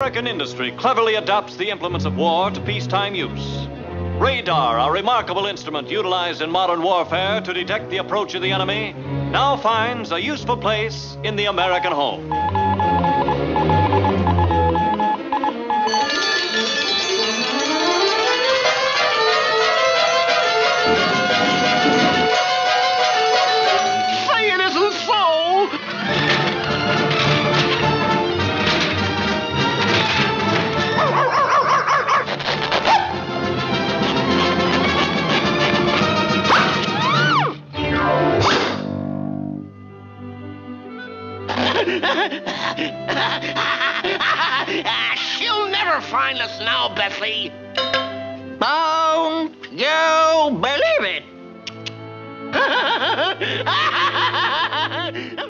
American industry cleverly adapts the implements of war to peacetime use. Radar, a remarkable instrument utilized in modern warfare to detect the approach of the enemy, now finds a useful place in the American home. She'll never find us now, Bessie. Don't you believe it?